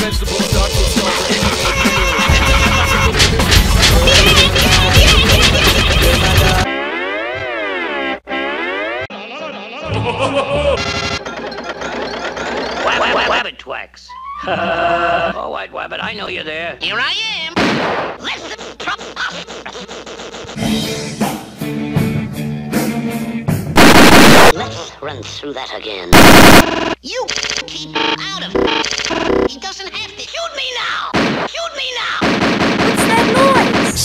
vegetable, dark fruit, star, or oh, White Wabbit, I know you're there. Here I am. Listen to Let's run through that again. You keep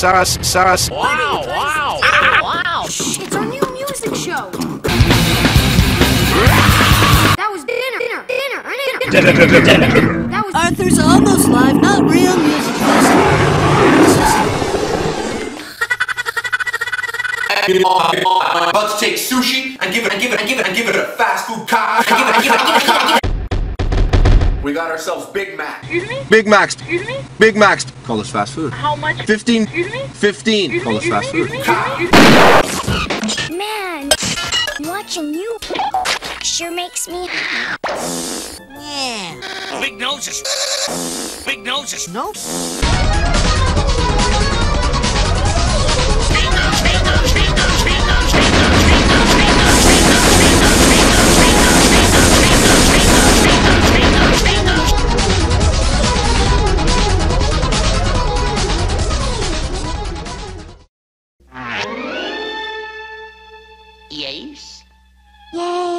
that noise? Sus, sus. Wow, wow. Wow. It's our new music show. That was dinner, dinner, dinner, dinner. That was Arthur's almost live, not real music festival. I'm about to take sushi and give it and give it and give it and give it a fast food car. Ourselves Big Mac. Excuse me? Big Macs. Excuse me? Big Macs. Call this fast food. How much? 15. Excuse me? 15. Call this fast food. Man, watching you sure makes me Yeah. Big noses. Big noses. Nope. Yes. Yay.